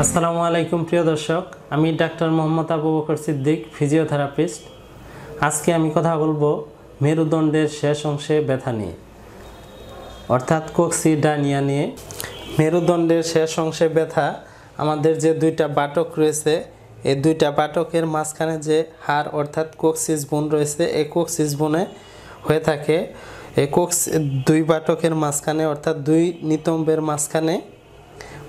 আসসালামু আলাইকুম, প্রিয় দর্শক। আমি ডাক্তার মোহাম্মদ আবু বকর সিদ্দিক ফিজিওথেরাপিস্ট আজকে আমি কথা বলব মেরুদণ্ডের শেষ অংশে ব্যথা নিয়ে, অর্থাৎ কোক্সিডানিয়া নিয়ে। মেরুদণ্ডের শেষ অংশে ব্যথা, আমাদের যে দুইটা বাটক রয়েছে, এই দুইটা বাটকের মাঝখানে যে হাড়, অর্থাৎ কোক্সিস বোন রয়েছে, এই কোক্সিস বোনে হয়ে থাকে। এই কোক্স, দুই বাটকের মাঝখানে, অর্থাৎ দুই নিতম্বের মাঝখানে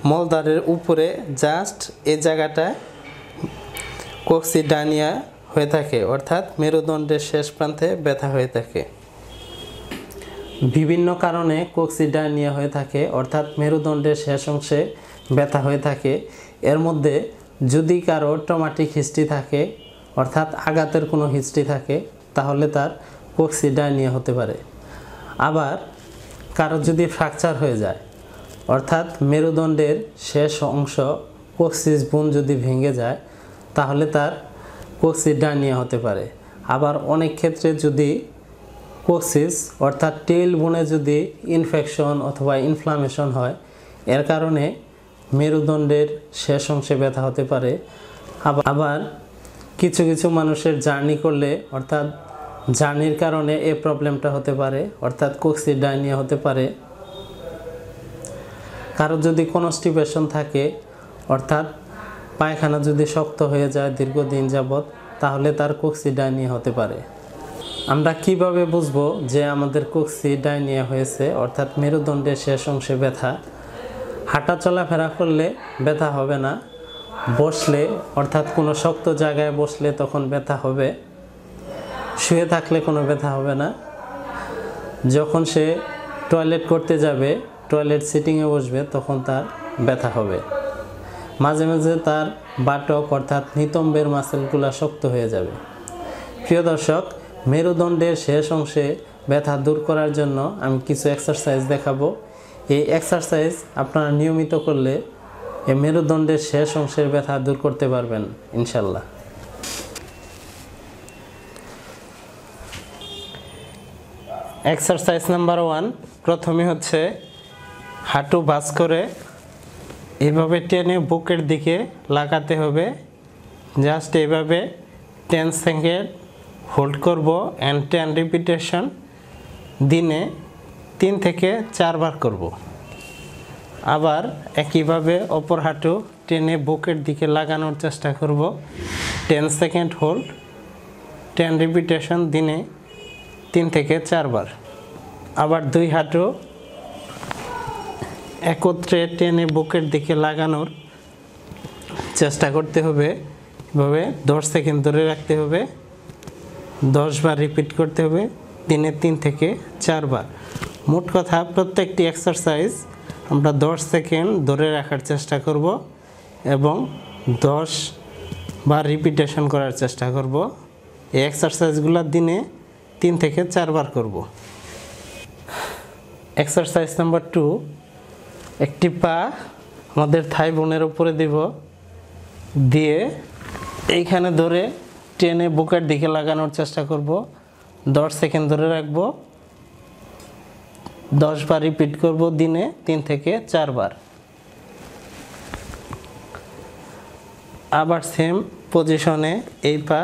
মলদ্বারের উপরে জাস্ট এই জায়গাটায় কোক্সিডানিয়া হয়ে থাকে, অর্থাৎ মেরুদণ্ডের শেষ প্রান্তে ব্যথা হয়ে থাকে। বিভিন্ন কারণে কোক্সিডানিয়া হয়ে থাকে, অর্থাৎ মেরুদণ্ডের শেষ অংশে ব্যথা হয়ে থাকে। এর মধ্যে যদি কারও টমাটিক হিস্ট্রি থাকে, অর্থাৎ আঘাতের কোনো হিস্ট্রি থাকে, তাহলে তার কোক্সিডানিয়া হতে পারে। আবার কারও যদি ফ্র্যাকচার হয়ে যায় অর্থাৎ মেরুদণ্ডের শেষ অংশ কোক্সিস বোন যদি ভেঙে যায়, তাহলে তার কোক্সিডানিয়া হতে পারে। আবার অনেক ক্ষেত্রে যদি কোক্সিস অর্থাৎ টেল বোনে যদি ইনফেকশন অথবা ইনফ্লামেশন হয়, এর কারণে মেরুদণ্ডের শেষ অংশে ব্যথা হতে পারে। আবার কিছু কিছু মানুষের জার্নি করলে, অর্থাৎ জার্নির কারণে এই প্রবলেমটা হতে পারে, অর্থাৎ কোক্সিডাইনিয়া হতে পারে। কারও যদি কনস্টিপেশন থাকে, অর্থাৎ পায়খানা যদি শক্ত হয়ে যায় দীর্ঘদিন যাবৎ, তাহলে তার কোক্সিডাইনিয়া হতে পারে। আমরা কীভাবে বুঝব যে আমাদের কোক্সিডাইনিয়া হয়েছে, অর্থাৎ মেরুদণ্ডের শেষ অংশে ব্যথা? হাঁটা চলাফেরা করলে ব্যথা হবে না, বসলে, অর্থাৎ কোনো শক্ত জায়গায় বসলে তখন ব্যথা হবে, শুয়ে থাকলে কোনো ব্যথা হবে না। যখন সে টয়লেট করতে যাবে টয়লেট সিটিংয়ে বসবে, তখন তার ব্যথা হবে। মাঝে মাঝে তার বাটক অর্থাৎ নিতম্বের মাসেলগুলো শক্ত হয়ে যাবে। প্রিয় দর্শক, মেরুদণ্ডের শেষ অংশে ব্যথা দূর করার জন্য আমি কিছু এক্সারসাইজ দেখাবো। এই এক্সারসাইজ আপনারা নিয়মিত করলে এই মেরুদণ্ডের শেষ অংশের ব্যথা দূর করতে পারবেন ইনশাল্লাহ এক্সারসাইজ নাম্বার ওয়ান প্রথমে হচ্ছে হাঁটু ভাঁজ করে এভাবে টেনে বুকের দিকে লাগাতে হবে। জাস্ট এভাবে টেন সেকেন্ড হোল্ড করব অ্যান্ড টেন রিপিটেশন দিনে তিন থেকে চারবার করব। আবার একইভাবে অপর হাঁটু টেনে বুকের দিকে লাগানোর চেষ্টা করব। Ten second hold ten repetition দিনে তিন থেকে চারবার। আবার দুই হাঁটু একত্রে টেনে বুকের দিকে লাগানোর চেষ্টা করতে হবে। এভাবে দশ সেকেন্ড ধরে রাখতে হবে। দশ বার রিপিট করতে হবে। দিনে তিন থেকে চারবার মোট কথা, প্রত্যেকটি এক্সারসাইজ আমরা দশ সেকেন্ড ধরে রাখার চেষ্টা করব এবং দশ বার রিপিটেশন করার চেষ্টা করব। এই এক্সারসাইজগুলো দিনে তিন থেকে চারবার করব। এক্সারসাইজ নাম্বার টু একটি পা আমাদের থাই বোনের উপরে দিব, দিয়ে এইখানে ধরে টেনে বুকের দিকে লাগানোর চেষ্টা করব। দশ সেকেন্ড ধরে রাখব। দশ বার রিপিট করব দিনে তিন থেকে চারবার আবার সেম পজিশনে এই পা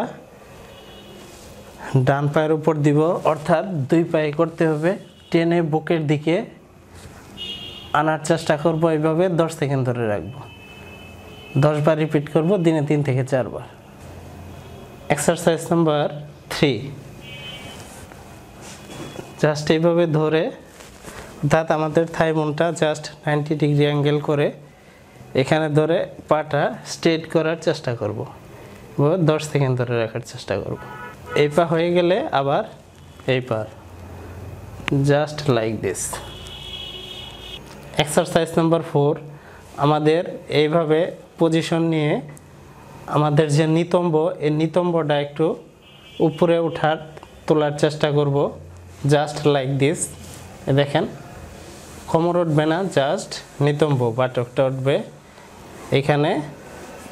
ডান পায়ের উপর দিব, অর্থাৎ দুই পায়ে করতে হবে। টেনে বুকের দিকে আনার চেষ্টা করব এইভাবে, দশ সেকেন্ড ধরে রাখব। দশ বার রিপিট করব, দিনে তিন থেকে চারবার। এক্সারসাইজ নাম্বার থ্রি জাস্ট এইভাবে ধরে, অর্থাৎ আমাদের থাইমনটা জাস্ট নাইনটি ডিগ্রি অ্যাঙ্গেল করে, এখানে ধরে পাটা স্ট্রেট করার চেষ্টা করব। দশ সেকেন্ড ধরে রাখার চেষ্টা করব। এই পা হয়ে গেলে আবার এই পা। Just like this exercise number four আমাদের এইভাবে পজিশন নিয়ে আমাদের যে নিতম্ব, এই নিতম্বটা একটু উপরে ওঠার তোলার চেষ্টা করব। জাস্ট লাইক দিস দেখেন, কোমর উঠবে না জাস্ট নিতম্ব বাটকটা উঠবে। এখানে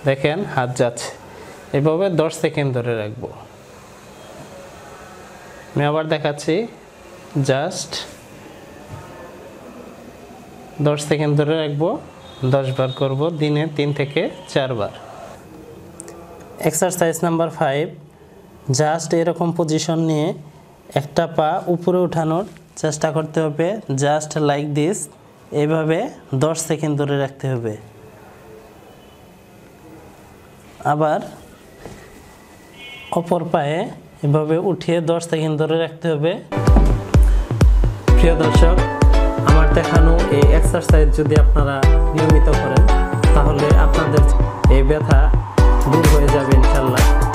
দেখেন, হাত যাচ্ছে। এভাবে দশ সেকেন্ড ধরে রাখব। আমি আবার দেখাচ্ছি জাস্ট দশ সেকেন্ড ধরে রাখব, দশ বার করব, দিনে তিন থেকে চারবার এক্সারসাইজ নাম্বার ফাইভ জাস্ট এরকম পজিশন নিয়ে একটা পা উপরে উঠানোর চেষ্টা করতে হবে জাস্ট লাইক দিস এভাবে দশ সেকেন্ড ধরে রাখতে হবে। আবার অপর পায়ে এভাবে উঠিয়ে দশ সেকেন্ড ধরে রাখতে হবে। প্রিয় দর্শক দেখানো এই এক্সারসাইজ যদি আপনারা নিয়মিত করেন, তাহলে আপনাদের এই ব্যথা দূর হয়ে যাবে ইনশাল্লাহ।